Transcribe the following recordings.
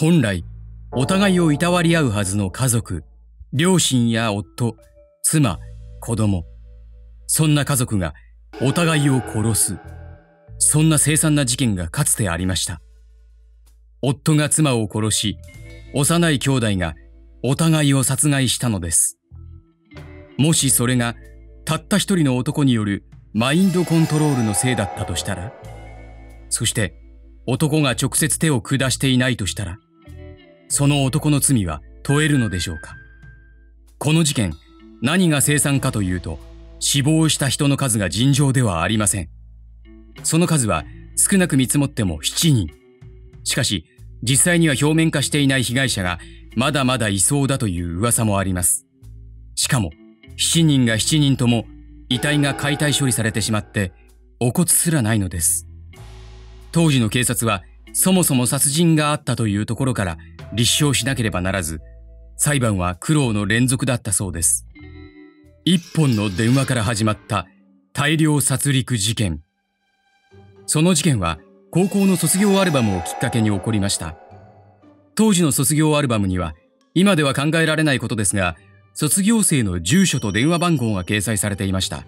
本来、お互いをいたわり合うはずの家族、両親や夫、妻、子供。そんな家族がお互いを殺す。そんな凄惨な事件がかつてありました。夫が妻を殺し、幼い兄弟がお互いを殺害したのです。もしそれがたった一人の男によるマインドコントロールのせいだったとしたら、そして男が直接手を下していないとしたら、その男の罪は問えるのでしょうか？この事件、何が生産かというと、死亡した人の数が尋常ではありません。その数は少なく見積もっても7人。しかし、実際には表面化していない被害者がまだまだいそうだという噂もあります。しかも、7人が7人とも遺体が解体処理されてしまって、お骨すらないのです。当時の警察は、そもそも殺人があったというところから立証しなければならず、裁判は苦労の連続だったそうです。一本の電話から始まった大量殺戮事件。その事件は高校の卒業アルバムをきっかけに起こりました。当時の卒業アルバムには、今では考えられないことですが、卒業生の住所と電話番号が掲載されていました。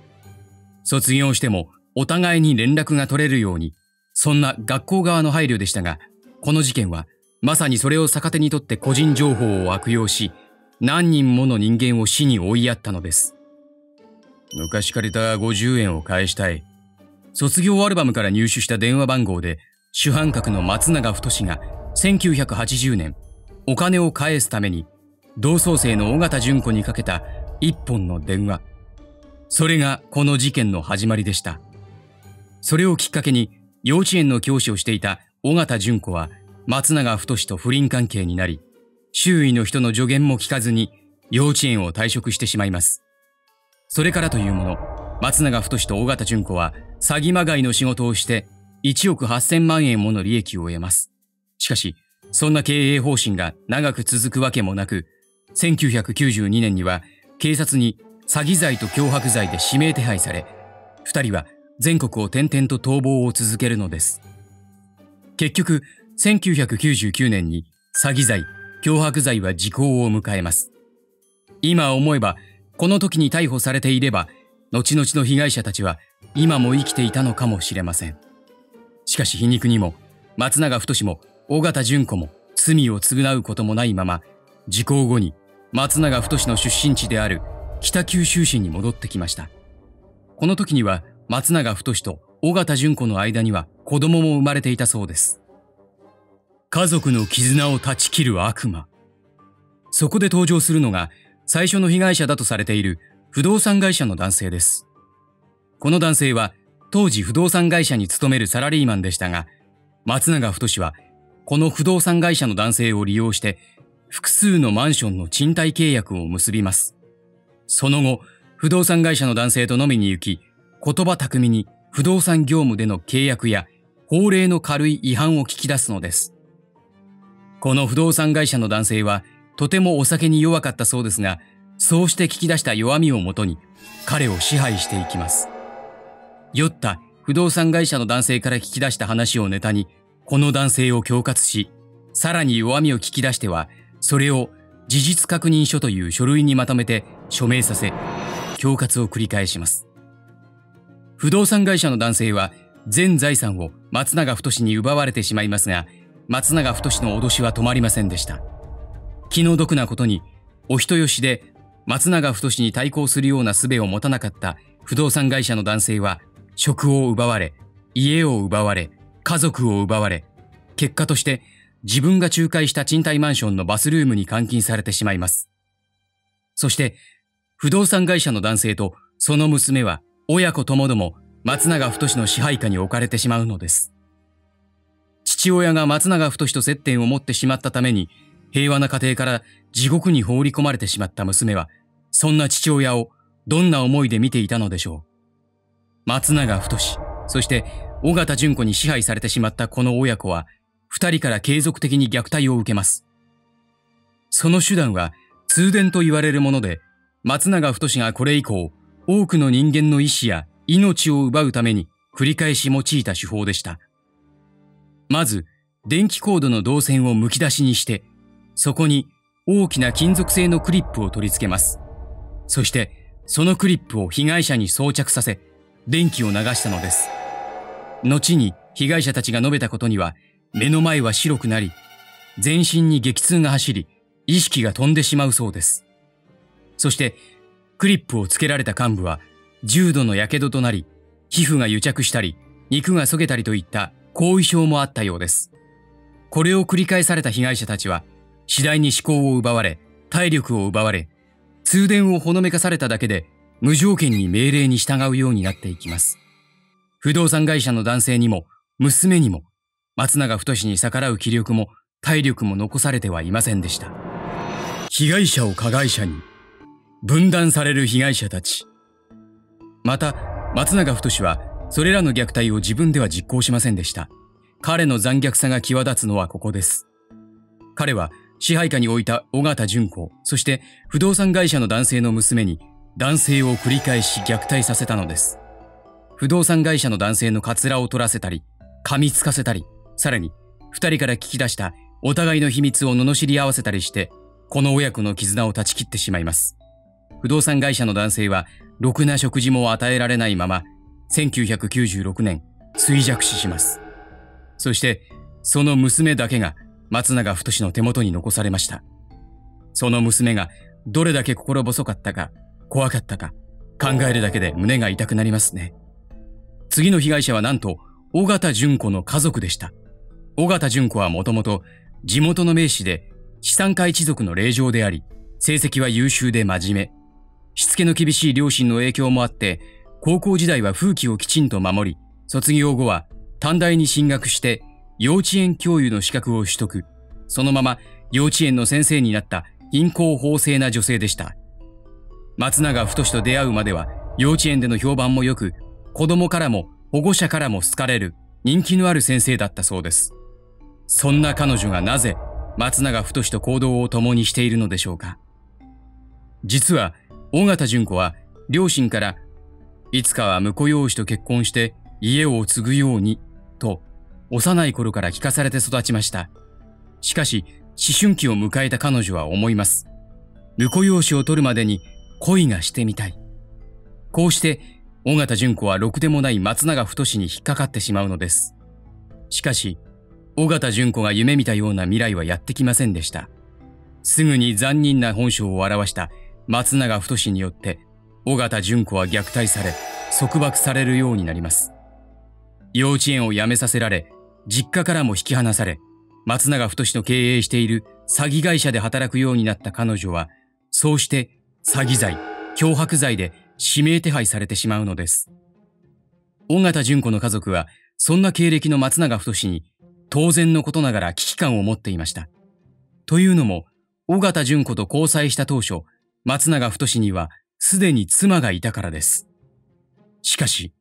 卒業してもお互いに連絡が取れるように、そんな学校側の配慮でしたが、この事件はまさにそれを逆手にとって個人情報を悪用し、何人もの人間を死に追いやったのです。昔借りた50円を返したい。卒業アルバムから入手した電話番号で、主犯格の松永太が1980年、お金を返すために、同窓生の尾形純子にかけた一本の電話。それがこの事件の始まりでした。それをきっかけに、幼稚園の教師をしていた尾形純子は、松永太と不倫関係になり、周囲の人の助言も聞かずに、幼稚園を退職してしまいます。それからというもの、松永太と尾形純子は詐欺まがいの仕事をして1億8000万円もの利益を得ます。しかし、そんな経営方針が長く続くわけもなく、1992年には警察に詐欺罪と脅迫罪で指名手配され、二人は全国を転々と逃亡を続けるのです。結局、1999年に詐欺罪、脅迫罪は時効を迎えます。今思えば、この時に逮捕されていれば、後々の被害者たちは今も生きていたのかもしれません。しかし皮肉にも、松永太も尾形純子も罪を償うこともないまま、時効後に松永太の出身地である北九州市に戻ってきました。この時には松永太と尾形純子の間には子供も生まれていたそうです。家族の絆を断ち切る悪魔。そこで登場するのが最初の被害者だとされている不動産会社の男性です。この男性は当時不動産会社に勤めるサラリーマンでしたが、松永太はこの不動産会社の男性を利用して複数のマンションの賃貸契約を結びます。その後、不動産会社の男性と飲みに行き、言葉巧みに不動産業務での契約や法令の軽い違反を聞き出すのです。この不動産会社の男性はとてもお酒に弱かったそうですが、そうして聞き出した弱みをもとに彼を支配していきます。酔った不動産会社の男性から聞き出した話をネタに、この男性を恐喝し、さらに弱みを聞き出しては、それを事実確認書という書類にまとめて署名させ、恐喝を繰り返します。不動産会社の男性は全財産を松永太に奪われてしまいますが、松永太の脅しは止まりませんでした。気の毒なことに、お人よしで松永太に対抗するような術を持たなかった不動産会社の男性は、職を奪われ、家を奪われ、家族を奪われ、結果として自分が仲介した賃貸マンションのバスルームに監禁されてしまいます。そして、不動産会社の男性とその娘は親子ともども松永太の支配下に置かれてしまうのです。父親が松永太と接点を持ってしまったために平和な家庭から地獄に放り込まれてしまった娘は、そんな父親をどんな思いで見ていたのでしょう。松永太、そして尾形純子に支配されてしまったこの親子は、二人から継続的に虐待を受けます。その手段は通電と言われるもので、松永太がこれ以降、多くの人間の意志や命を奪うために繰り返し用いた手法でした。まず、電気コードの導線をむき出しにして、そこに大きな金属製のクリップを取り付けます。そして、そのクリップを被害者に装着させ、電気を流したのです。後に被害者たちが述べたことには、目の前は白くなり、全身に激痛が走り、意識が飛んでしまうそうです。そして、クリップをつけられた幹部は、重度の火傷となり、皮膚が癒着したり、肉が削げたりといった後遺症もあったようです。これを繰り返された被害者たちは、次第に思考を奪われ、体力を奪われ、通電をほのめかされただけで、無条件に命令に従うようになっていきます。不動産会社の男性にも、娘にも、松永太に逆らう気力も体力も残されてはいませんでした。被害者を加害者に、分断される被害者たち。また、松永太は、それらの虐待を自分では実行しませんでした。彼の残虐さが際立つのはここです。彼は、支配下に置いた尾形純子、そして不動産会社の男性の娘に男性を繰り返し虐待させたのです。不動産会社の男性のカツラを取らせたり、噛みつかせたり、さらに二人から聞き出したお互いの秘密を罵り合わせたりして、この親子の絆を断ち切ってしまいます。不動産会社の男性は、ろくな食事も与えられないまま、1996年、衰弱死します。そして、その娘だけが松永太の手元に残されました。その娘がどれだけ心細かったか、怖かったか、考えるだけで胸が痛くなりますね。次の被害者はなんと、尾形純子の家族でした。尾形純子はもともと地元の名士で資産家一族の令嬢であり、成績は優秀で真面目。しつけの厳しい両親の影響もあって、高校時代は風紀をきちんと守り、卒業後は短大に進学して幼稚園教諭の資格を取得。そのまま幼稚園の先生になった貧困法制な女性でした。松永太と出会うまでは幼稚園での評判も良く、子供からも保護者からも好かれる人気のある先生だったそうです。そんな彼女がなぜ松永太と行動を共にしているのでしょうか。実は、大型純子は両親から、いつかは婿養子と結婚して家を継ぐように、と幼い頃から聞かされて育ちました。しかし、思春期を迎えた彼女は思います。婿養子を取るまでに恋がしてみたい。こうして、大型純子はろくでもない松永太に引っかかってしまうのです。しかし、尾形純子が夢見たような未来はやってきませんでした。すぐに残忍な本性を表した松永太によって、尾形純子は虐待され、束縛されるようになります。幼稚園を辞めさせられ、実家からも引き離され、松永太の経営している詐欺会社で働くようになった彼女は、そうして詐欺罪、脅迫罪で指名手配されてしまうのです。尾形純子の家族は、そんな経歴の松永太に当然のことながら危機感を持っていました。というのも、尾形純子と交際した当初、松永太にはすでに妻がいたからです。しかし、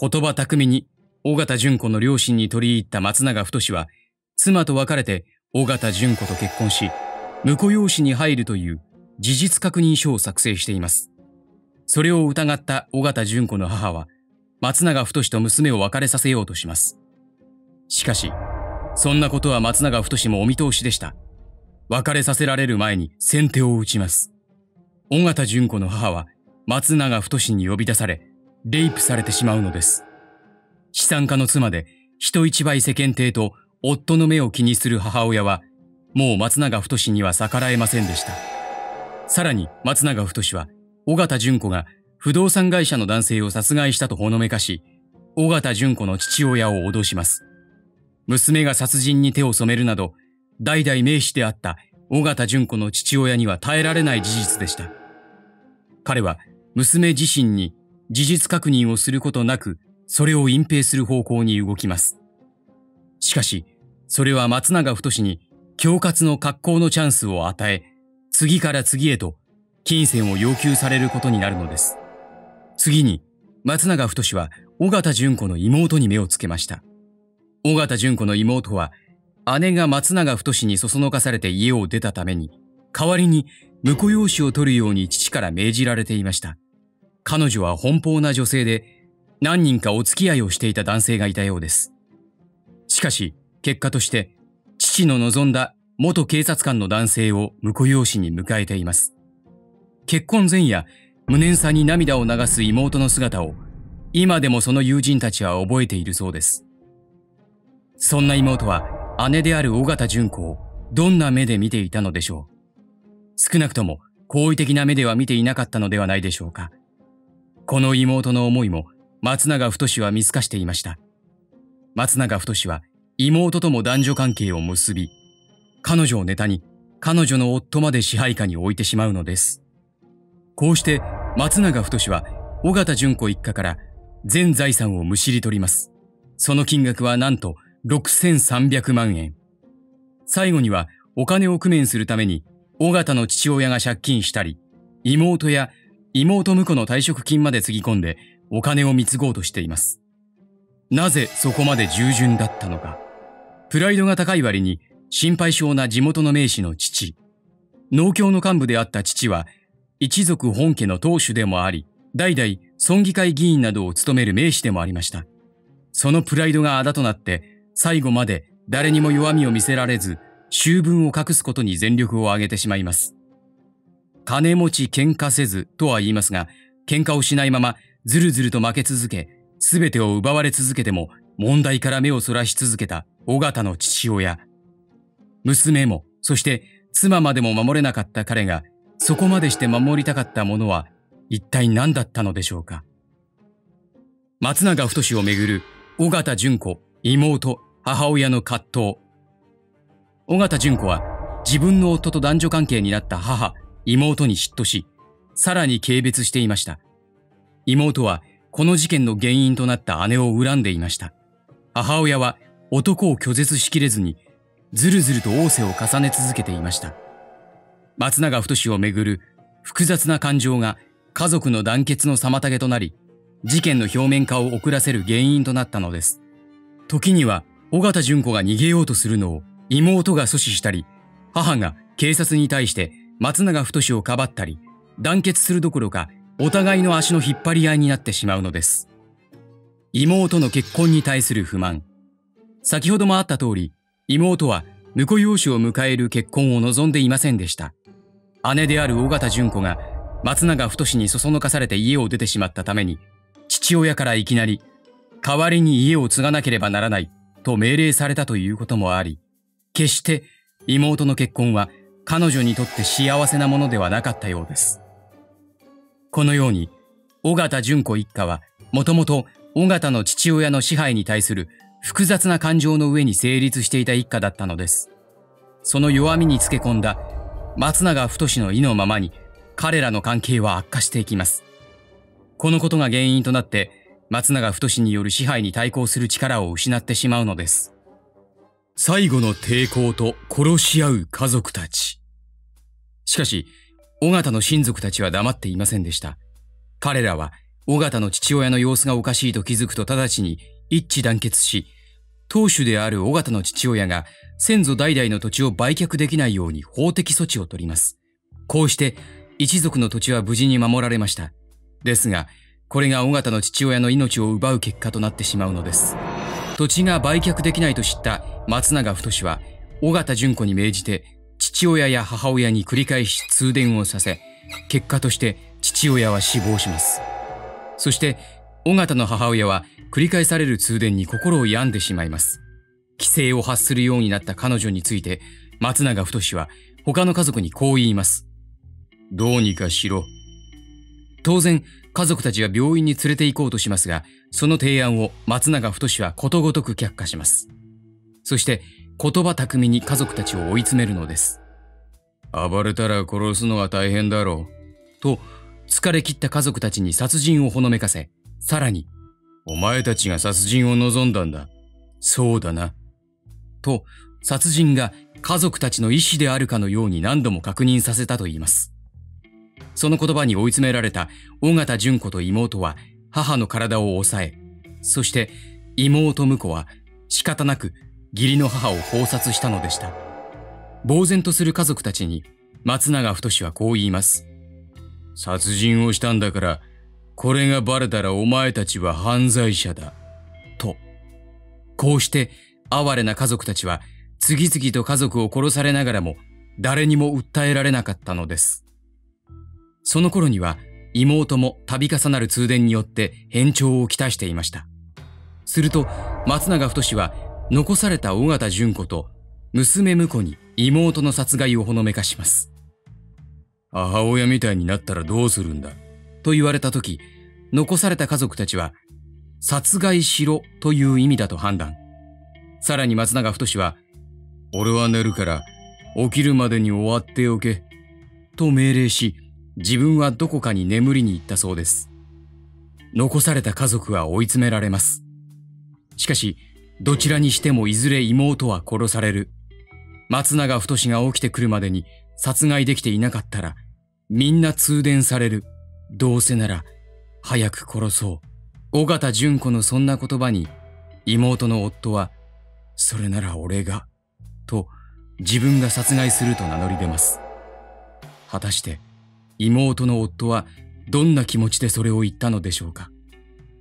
言葉巧みに尾形純子の両親に取り入った松永太は、妻と別れて尾形純子と結婚し、婿養子に入るという事実確認書を作成しています。それを疑った尾形純子の母は、松永太と娘を別れさせようとします。しかし、そんなことは松永太もお見通しでした。別れさせられる前に先手を打ちます。尾形純子の母は松永太に呼び出され、レイプされてしまうのです。資産家の妻で人一倍世間体と夫の目を気にする母親は、もう松永太には逆らえませんでした。さらに松永太は、尾形純子が不動産会社の男性を殺害したとほのめかし、尾形純子の父親を脅します。娘が殺人に手を染めるなど、代々名士であった尾形純子の父親には耐えられない事実でした。彼は娘自身に事実確認をすることなく、それを隠蔽する方向に動きます。しかし、それは松永太に恐喝の格好のチャンスを与え、次から次へと金銭を要求されることになるのです。次に、松永太は尾形純子の妹に目をつけました。尾形純子の妹は、姉が松永太にそそのかされて家を出たために、代わりに婿養子を取るように父から命じられていました。彼女は奔放な女性で、何人かお付き合いをしていた男性がいたようです。しかし、結果として、父の望んだ元警察官の男性を婿養子に迎えています。結婚前夜、無念さに涙を流す妹の姿を、今でもその友人たちは覚えているそうです。そんな妹は姉である尾形純子をどんな目で見ていたのでしょう。少なくとも好意的な目では見ていなかったのではないでしょうか。この妹の思いも松永太は見透かしていました。松永太は妹とも男女関係を結び、彼女をネタに彼女の夫まで支配下に置いてしまうのです。こうして松永太は尾形純子一家から全財産をむしり取ります。その金額はなんと6300万円。最後にはお金を工面するために尾形の父親が借金したり、妹や妹婿の退職金までつぎ込んでお金を貢ごうとしています。なぜそこまで従順だったのか。プライドが高い割に心配性な地元の名士の父。農協の幹部であった父は、一族本家の当主でもあり、代々村議会議員などを務める名士でもありました。そのプライドがあだとなって、最後まで誰にも弱みを見せられず、修文を隠すことに全力を挙げてしまいます。金持ち喧嘩せずとは言いますが、喧嘩をしないままずるずると負け続け、すべてを奪われ続けても問題から目をそらし続けた尾形の父親。娘も、そして妻までも守れなかった彼が、そこまでして守りたかったものは一体何だったのでしょうか。松永太をめぐる尾形純子、妹、母親の葛藤。尾形純子は自分の夫と男女関係になった母、妹に嫉妬し、さらに軽蔑していました。妹はこの事件の原因となった姉を恨んでいました。母親は男を拒絶しきれずに、ずるずると仰せを重ね続けていました。松永太をめぐる複雑な感情が家族の団結の妨げとなり、事件の表面化を遅らせる原因となったのです。時には、尾形純子が逃げようとするのを妹が阻止したり、母が警察に対して松永太をかばったり、団結するどころか、お互いの足の引っ張り合いになってしまうのです。妹の結婚に対する不満。先ほどもあった通り、妹は婿養子を迎える結婚を望んでいませんでした。姉である尾形純子が松永太にそそのかされて家を出てしまったために、父親からいきなり、代わりに家を継がなければならないと命令されたということもあり、決して妹の結婚は彼女にとって幸せなものではなかったようです。このように、尾形純子一家は、もともと尾形の父親の支配に対する複雑な感情の上に成立していた一家だったのです。その弱みにつけ込んだ松永太の意のままに彼らの関係は悪化していきます。このことが原因となって松永太による支配に対抗する力を失ってしまうのです。最後の抵抗と殺し合う家族たち。しかし、尾形の親族たちは黙っていませんでした。彼らは尾形の父親の様子がおかしいと気づくと直ちに一致団結し、当主である尾形の父親が先祖代々の土地を売却できないように法的措置を取ります。こうして一族の土地は無事に守られました。ですが、これが尾形の父親の命を奪う結果となってしまうのです。土地が売却できないと知った松永太は、尾形純子に命じて父親や母親に繰り返し通電をさせ、結果として父親は死亡します。そして、尾形の母親は繰り返される通電に心を病んでしまいます。規制を発するようになった彼女について、松永太は他の家族にこう言います。どうにかしろ。当然、家族たちが病院に連れて行こうとしますが、その提案を松永太はことごとく却下します。そして、言葉巧みに家族たちを追い詰めるのです。暴れたら殺すのは大変だろう。と、疲れ切った家族たちに殺人をほのめかせ、さらに、お前たちが殺人を望んだんだ。そうだな。と、殺人が家族たちの意思であるかのように何度も確認させたと言います。その言葉に追い詰められた尾形純子と妹は母の体を押さえ、そして妹婿は仕方なく義理の母を放殺したのでした。呆然とする家族たちに松永太はこう言います。殺人をしたんだから、これがバレたらお前たちは犯罪者だ。と。こうして哀れな家族たちは次々と家族を殺されながらも誰にも訴えられなかったのです。その頃には妹も度重なる通電によって変調をきたしていました。すると松永太は残された尾形純子と娘婿に妹の殺害をほのめかします。母親みたいになったらどうするんだ？と言われた時、残された家族たちは殺害しろという意味だと判断。さらに松永太は、俺は寝るから起きるまでに終わっておけ、と命令し、自分はどこかに眠りに行ったそうです。残された家族は追い詰められます。しかし、どちらにしてもいずれ妹は殺される。松永太が起きてくるまでに殺害できていなかったら、みんな通電される。どうせなら、早く殺そう。尾形純子のそんな言葉に、妹の夫は、それなら俺が、と自分が殺害すると名乗り出ます。果たして、妹の夫はどんな気持ちでそれを言ったのでしょうか。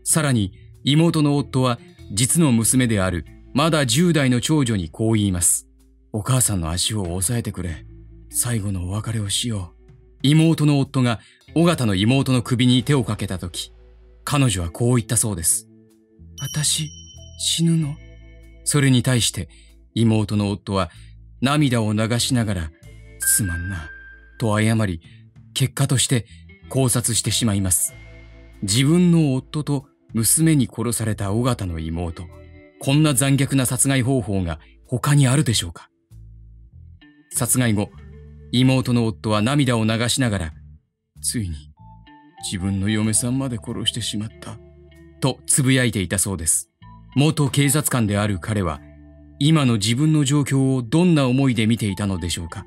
さらに、妹の夫は実の娘であるまだ10代の長女にこう言います。お母さんの足を押さえてくれ。最後のお別れをしよう。妹の夫が尾形の妹の首に手をかけたとき、彼女はこう言ったそうです。私、死ぬの？それに対して妹の夫は涙を流しながら、すまんな、と謝り、結果として考察してしまいます。自分の夫と娘に殺された尾形の妹、こんな残虐な殺害方法が他にあるでしょうか？殺害後、妹の夫は涙を流しながら、ついに自分の嫁さんまで殺してしまった。と呟いていたそうです。元警察官である彼は、今の自分の状況をどんな思いで見ていたのでしょうか？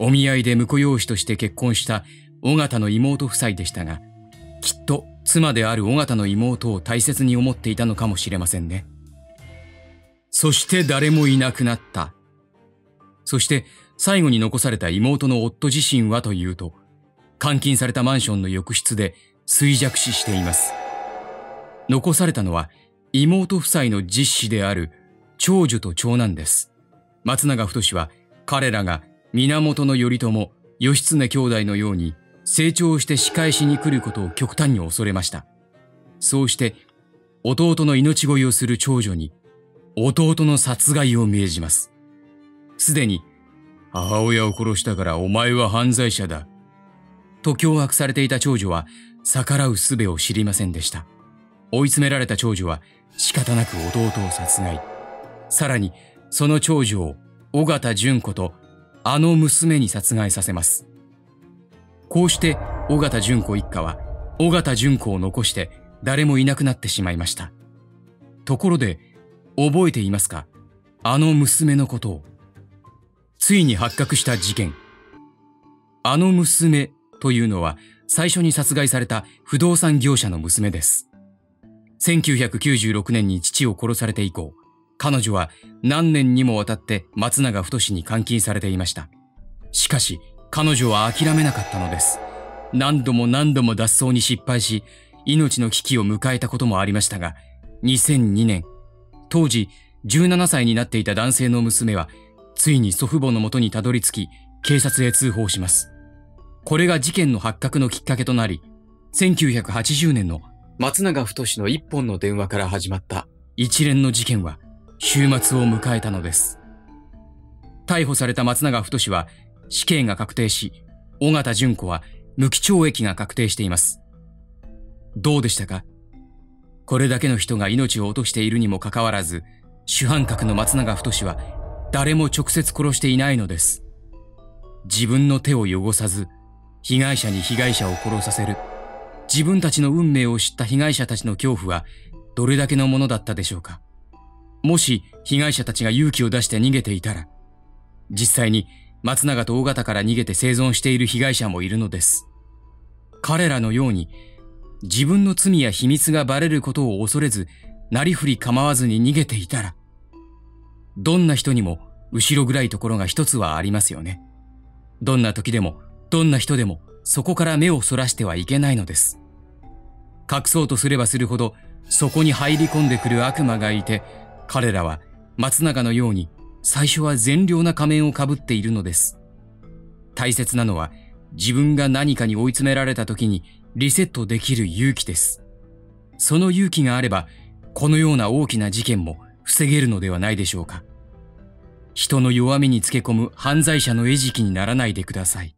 お見合いで婿養子として結婚した尾形の妹夫妻でしたが、きっと妻である尾形の妹を大切に思っていたのかもしれませんね。そして誰もいなくなった。そして最後に残された妹の夫自身はというと、監禁されたマンションの浴室で衰弱死しています。残されたのは妹夫妻の実子である長女と長男です。松永太は彼らが源頼朝、義経兄弟のように成長して仕返しに来ることを極端に恐れました。そうして弟の命乞いをする長女に弟の殺害を命じます。すでに母親を殺したからお前は犯罪者だと脅迫されていた長女は逆らう術を知りませんでした。追い詰められた長女は仕方なく弟を殺害。さらにその長女を尾形純子とあの娘に殺害させます。こうして尾形純子一家は尾形純子を残して誰もいなくなってしまいました。ところで覚えていますか？あの娘のことを。ついに発覚した事件。あの娘というのは最初に殺害された不動産業者の娘です。1996年に父を殺されて以降、彼女は何年にもわたって松永太に監禁されていました。しかし、彼女は諦めなかったのです。何度も何度も脱走に失敗し、命の危機を迎えたこともありましたが、2002年、当時17歳になっていた男性の娘は、ついに祖父母のもとにたどり着き、警察へ通報します。これが事件の発覚のきっかけとなり、1980年の松永太の一本の電話から始まった一連の事件は終末を迎えたのです。逮捕された松永太は死刑が確定し、尾形純子は無期懲役が確定しています。どうでしたか？これだけの人が命を落としているにもかかわらず、主犯格の松永太は誰も直接殺していないのです。自分の手を汚さず、被害者に被害者を殺させる。自分たちの運命を知った被害者たちの恐怖はどれだけのものだったでしょうか？もし被害者たちが勇気を出して逃げていたら、実際に松永と尾形から逃げて生存している被害者もいるのです。彼らのように自分の罪や秘密がバレることを恐れず、なりふり構わずに逃げていたら、どんな人にも後ろ暗いところが一つはありますよね。どんな時でもどんな人でもそこから目をそらしてはいけないのです。隠そうとすればするほどそこに入り込んでくる悪魔がいて、彼らは松永のように最初は善良な仮面をかぶっているのです。大切なのは自分が何かに追い詰められた時にリセットできる勇気です。その勇気があれば、このような大きな事件も防げるのではないでしょうか。人の弱みにつけ込む犯罪者の餌食にならないでください。